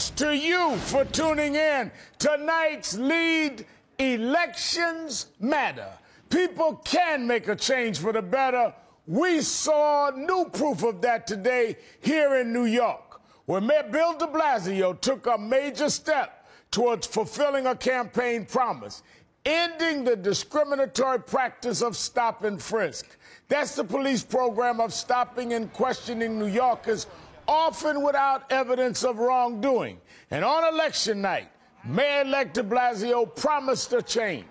Thanks to you for tuning in. Tonight's lead Elections Matter. People can make a change for the better. We saw new proof of that today here in New York, where Mayor Bill de Blasio took a major step towards fulfilling a campaign promise, ending the discriminatory practice of stop and frisk. That's the police program of stopping and questioning New Yorkers often without evidence of wrongdoing. And on election night, Mayor-elect de Blasio promised a change.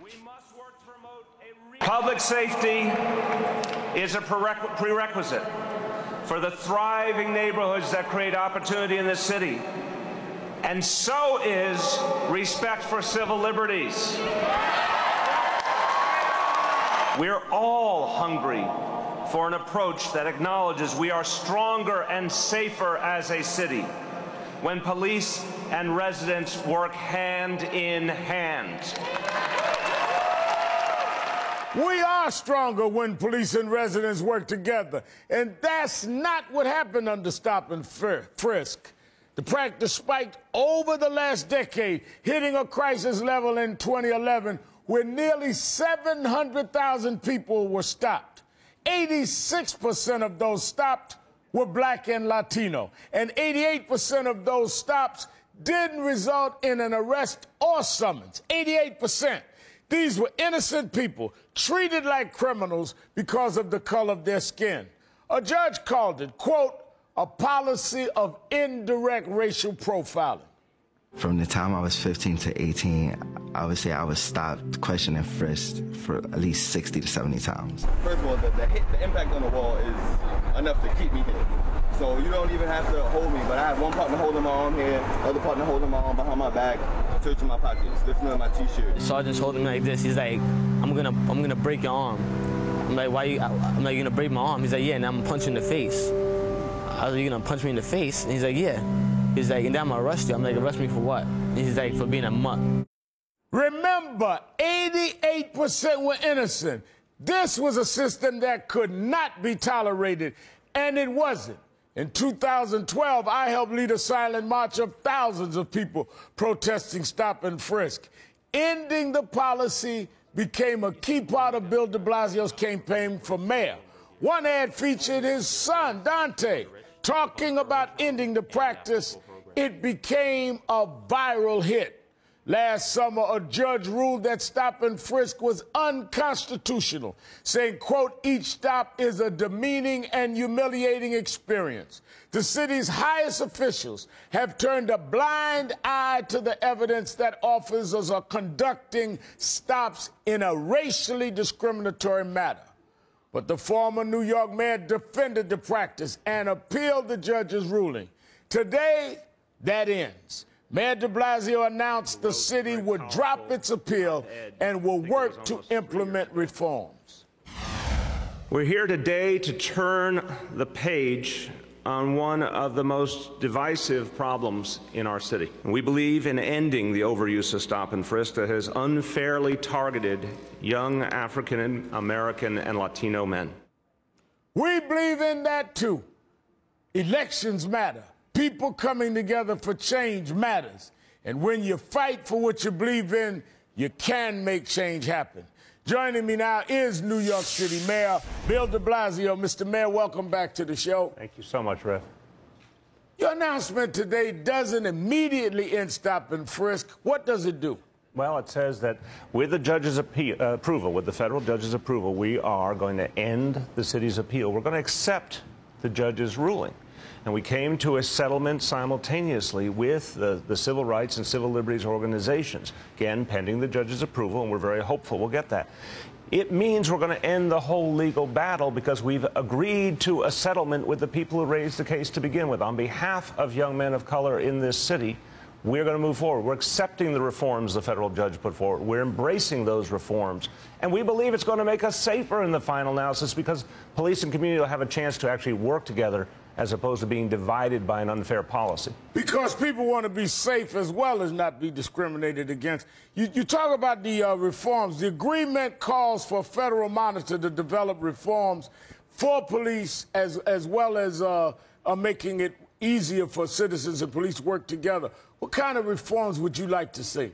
Public safety is a prerequisite for the thriving neighborhoods that create opportunity in this city. And so is respect for civil liberties. We're all hungry for an approach that acknowledges we are stronger and safer as a city when police and residents work hand in hand. We are stronger when police and residents work together. And that's not what happened under stop and frisk. The practice spiked over the last decade, hitting a crisis level in 2011 where nearly 700,000 people were stopped. 86% of those stopped were black and Latino, and 88% of those stops didn't result in an arrest or summons. 88%. These were innocent people treated like criminals because of the color of their skin. A judge called it, quote, a policy of indirect racial profiling. From the time I was 15 to 18, I would say I was stopped, questioned, and frisked for at least 60 to 70 times. First of all, the, the, hit, the impact on the wall is enough to keep me here. So you don't even have to hold me, but I have one partner holding my arm here, other partner holding my arm behind my back, searching my pockets, lifting up my t-shirt. The sergeant's holding me like this. He's like, I'm gonna, I'm gonna break your arm. I'm like, why you, I'm like, you gonna break my arm? He's like, yeah, and I'm gonna punch you the face. I was like, you gonna punch me in the face? And he's like, yeah. He's like, and then I'm gonna arrest you. I'm like, arrest me for what? He's like, for being a mutt. Remember, 88% were innocent. This was a system that could not be tolerated, and it wasn't. In 2012, I helped lead a silent march of thousands of people protesting stop and frisk. Ending the policy became a key part of Bill de Blasio's campaign for mayor. One ad featured his son, Dante, talking about ending the practice, it became a viral hit. Last summer, a judge ruled that stop and frisk was unconstitutional, saying, quote, each stop is a demeaning and humiliating experience. The city's highest officials have turned a blind eye to the evidence that officers are conducting stops in a racially discriminatory manner. But the former New York mayor defended the practice and appealed the judge's ruling. Today, that ends. Mayor de Blasio announced the city would drop its appeal and will work to implement reforms. We're here today to turn the page on one of the most divisive problems in our city. We believe in ending the overuse of stop and frisk that has unfairly targeted young African American and Latino men. We believe in that too. Elections matter. People coming together for change matters. And when you fight for what you believe in, you can make change happen. Joining me now is New York City Mayor Bill de Blasio. Mr. Mayor, welcome back to the show. Thank you so much, Rev. Your announcement today doesn't immediately end stop and frisk. What does it do? Well, it says that with the judge's appeal, uh, approval, with the federal judge's approval, we are going to end the city's appeal. We're going to accept the judge's ruling. And we came to a settlement simultaneously with the, the civil rights and civil liberties organizations, again, pending the judge's approval, and we're very hopeful we'll get that. It means we're going to end the whole legal battle because we've agreed to a settlement with the people who raised the case to begin with. On behalf of young men of color in this city, we're going to move forward. We're accepting the reforms the federal judge put forward. We're embracing those reforms. And we believe it's going to make us safer in the final analysis because police and community will have a chance to actually work together as opposed to being divided by an unfair policy. Because people want to be safe as well as not be discriminated against. You, you talk about the uh, reforms. The agreement calls for federal monitor to develop reforms for police as, as well as uh, uh, making it easier for citizens and police to work together. What kind of reforms would you like to see?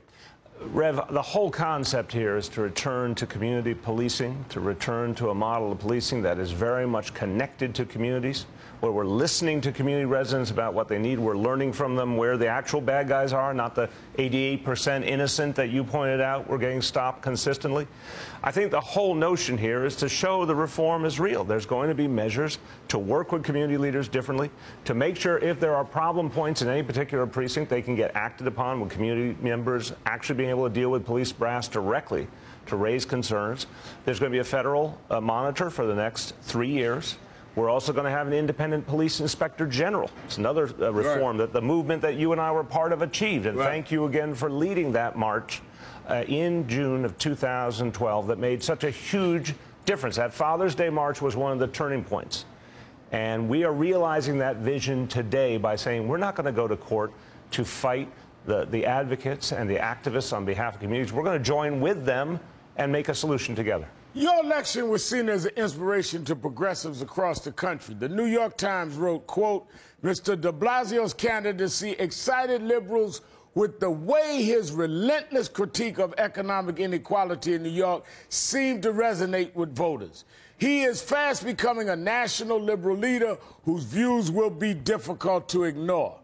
Rev, the whole concept here is to return to community policing, to return to a model of policing that is very much connected to communities, where we're listening to community residents about what they need. We're learning from them where the actual bad guys are, not the 88% innocent that you pointed out. We're getting stopped consistently. I think the whole notion here is to show the reform is real. There's going to be measures to work with community leaders differently, to make sure if there are problem points in any particular precinct, they can get acted upon with community members actually being able to deal with police brass directly to raise concerns. There's going to be a federal uh, monitor for the next three years. We're also going to have an independent police inspector general. It's another uh, reform right. that the movement that you and I were part of achieved. And right. thank you again for leading that march uh, in June of 2012 that made such a huge difference. That Father's Day march was one of the turning points. And we are realizing that vision today by saying we're not going to go to court to fight the, the advocates and the activists on behalf of communities. We're going to join with them and make a solution together. Your election was seen as an inspiration to progressives across the country. The New York Times wrote, quote, Mr. de Blasio's candidacy excited liberals with the way his relentless critique of economic inequality in New York seemed to resonate with voters. He is fast becoming a national liberal leader whose views will be difficult to ignore.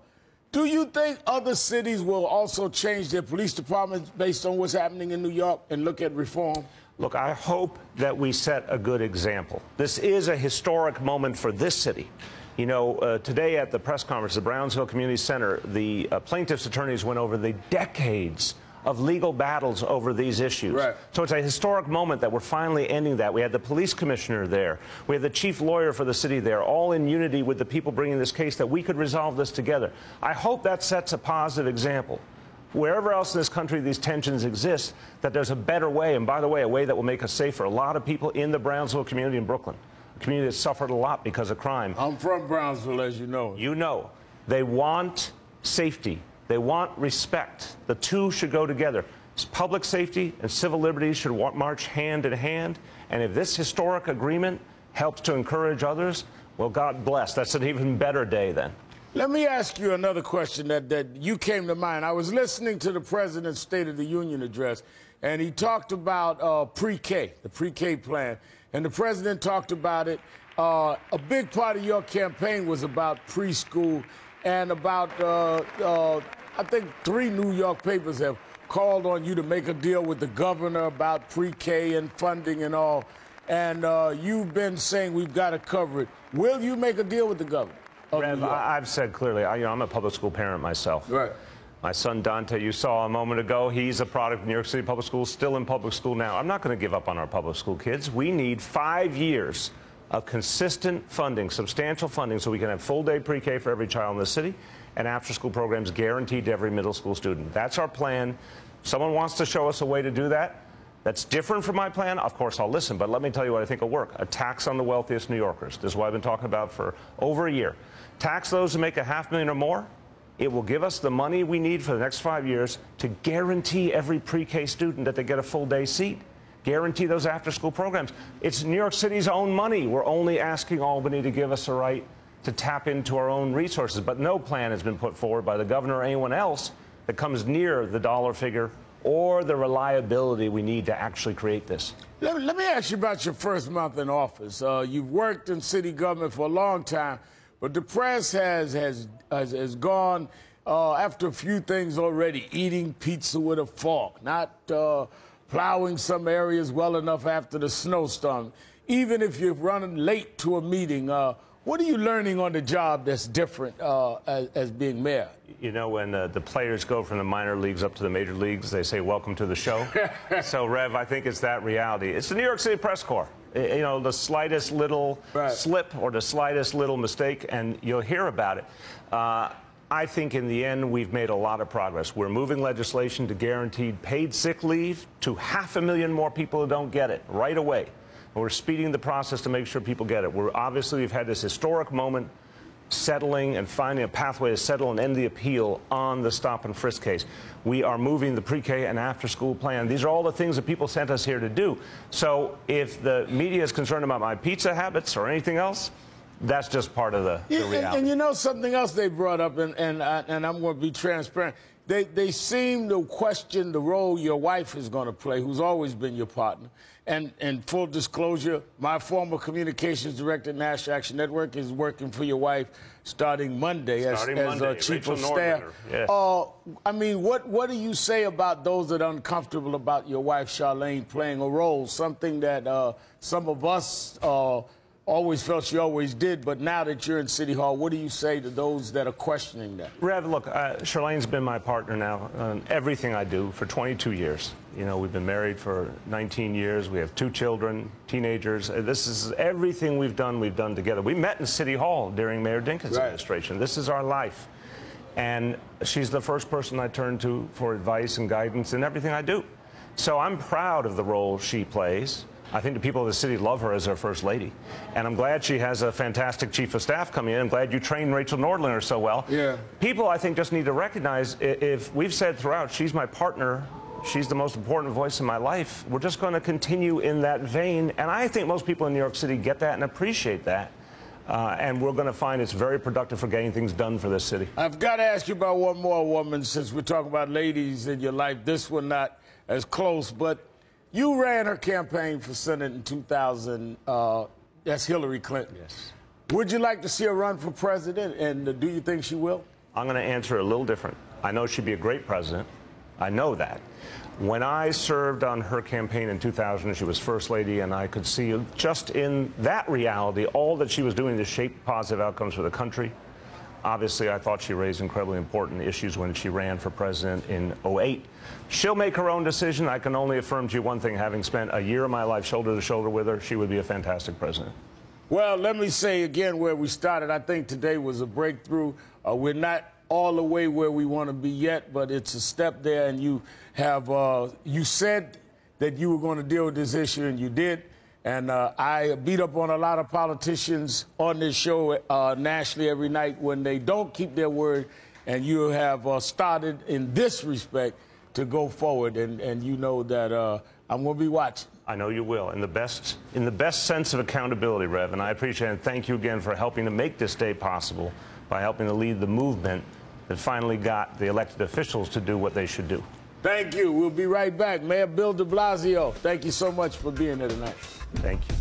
Do you think other cities will also change their police departments based on what's happening in New York and look at reform? Look, I hope that we set a good example. This is a historic moment for this city. You know, uh, today at the press conference, at the Brownsville Community Center, the uh, plaintiffs' attorneys went over the decades of legal battles over these issues. Right. So it's a historic moment that we're finally ending that. We had the police commissioner there. We had the chief lawyer for the city there, all in unity with the people bringing this case that we could resolve this together. I hope that sets a positive example wherever else in this country these tensions exist, that there's a better way, and by the way, a way that will make us safer. A lot of people in the Brownsville community in Brooklyn, a community that suffered a lot because of crime. I'm from Brownsville, as you know. You know. They want safety. They want respect. The two should go together. Public safety and civil liberties should march hand in hand. And if this historic agreement helps to encourage others, well, God bless. That's an even better day then. Let me ask you another question that, that you came to mind. I was listening to the President's State of the Union address, and he talked about uh, pre-K, the pre-K plan, and the President talked about it. Uh, a big part of your campaign was about preschool and about, uh, uh I think three New York papers have called on you to make a deal with the governor about pre-K and funding and all. And uh, you've been saying we've got to cover it. Will you make a deal with the governor? Rev, I've said clearly, I, you know, I'm a public school parent myself. Right. My son Dante, you saw a moment ago, he's a product of New York City Public Schools, still in public school now. I'm not going to give up on our public school kids. We need five years of consistent funding, substantial funding, so we can have full day pre K for every child in the city and after school programs guaranteed to every middle school student. That's our plan. Someone wants to show us a way to do that. That's different from my plan. Of course, I'll listen, but let me tell you what I think will work. A tax on the wealthiest New Yorkers. This is what I've been talking about for over a year. Tax those who make a half million or more. It will give us the money we need for the next five years to guarantee every pre-K student that they get a full day seat. Guarantee those after-school programs. It's New York City's own money. We're only asking Albany to give us a right to tap into our own resources. But no plan has been put forward by the governor or anyone else that comes near the dollar figure or the reliability we need to actually create this. Let me, let me ask you about your first month in office. Uh, you've worked in city government for a long time. But the press has has has, has gone uh, after a few things already. Eating pizza with a fork, not uh, plowing some areas well enough after the snowstorm. Even if you're running late to a meeting, uh, what are you learning on the job that's different uh, as, as, being mayor? You know, when uh, the players go from the minor leagues up to the major leagues, they say, Welcome to the show. so, Rev, I think it's that reality. It's the New York City press corps. You know, the slightest little right. slip or the slightest little mistake, and you'll hear about it. I think in the end, we've made a lot of progress. We're moving legislation to guaranteed paid sick leave to half a million more people who don't get it right away. We're speeding the process to make sure people get it. We're obviously we've had this historic moment settling and finding a pathway to settle and end the appeal on the stop and frisk case. We are moving the pre-K and after-school plan. These are all the things that people sent us here to do. So if the media is concerned about my pizza habits or anything else, that's just part of the, the Yeah, and, reality. and you know something else they brought up, and and, I, and I'm going to be transparent. They they seem to question the role your wife is going to play, who's always been your partner. And and full disclosure, my former communications director at National Action Network is working for your wife starting Monday Starting as, as Monday, uh, chief Rachel of staff. Yeah. Uh, I mean, what what do you say about those that are uncomfortable about your wife Chirlane playing a role, something that uh, some of us. Always felt she always did, but now that you're in City Hall, what do you say to those that are questioning that? Rev, look, uh, Chirlane's been my partner now on everything I do for 22 years. You know, we've been married for 19 years. We have two children, teenagers. Uh, This is everything we've done, we've done together. We met in City Hall during Mayor Dinkins' Right. administration. This is our life. And she's the first person I turn to for advice and guidance in everything I do. So I'm proud of the role she plays. I think the people of the city love her as their first lady. And I'm glad she has a fantastic chief of staff coming in. I'm glad you trained Rachel Noerdlinger so well. Yeah. People, I think, just need to recognize if we've said throughout, she's my partner, she's the most important voice in my life, we're just going to continue in that vein. And I think most people in New York City get that and appreciate that. Uh, and we're going to find it's very productive for getting things done for this city. I've got to ask you about one more woman since we're talking about ladies in your life. This one not as close, but you ran her campaign for Senate in 2000. Uh, that's Hillary Clinton. Yes. Would you like to see her run for president, and uh, do you think she will? I'm going to answer a little different. I know she'd be a great president. I know that. When I served on her campaign in 2000, she was first lady, and I could see just in that reality all that she was doing to shape positive outcomes for the country. Obviously, I thought she raised incredibly important issues when she ran for president in 08. She'll make her own decision. I can only affirm to you one thing having spent a year of my life shoulder to shoulder with her, she would be a fantastic president. Well, let me say again where we started. I think today was a breakthrough. Uh, we're not all the way where we want to be yet, but it's a step there. And you have uh, you said that you were going to deal with this issue, and you did. And uh, I beat up on a lot of politicians on this show uh, nationally every night when they don't keep their word. And you have uh, started in this respect to go forward, and, and you know that uh, I'm going to be watching. I know you will, in the best in the best sense of accountability, Rev. And I appreciate it. And thank you again for helping to make this day possible by helping to lead the movement that finally got the elected officials to do what they should do. Thank you. We'll be right back. Mayor Bill de Blasio, thank you so much for being here tonight. Thank you.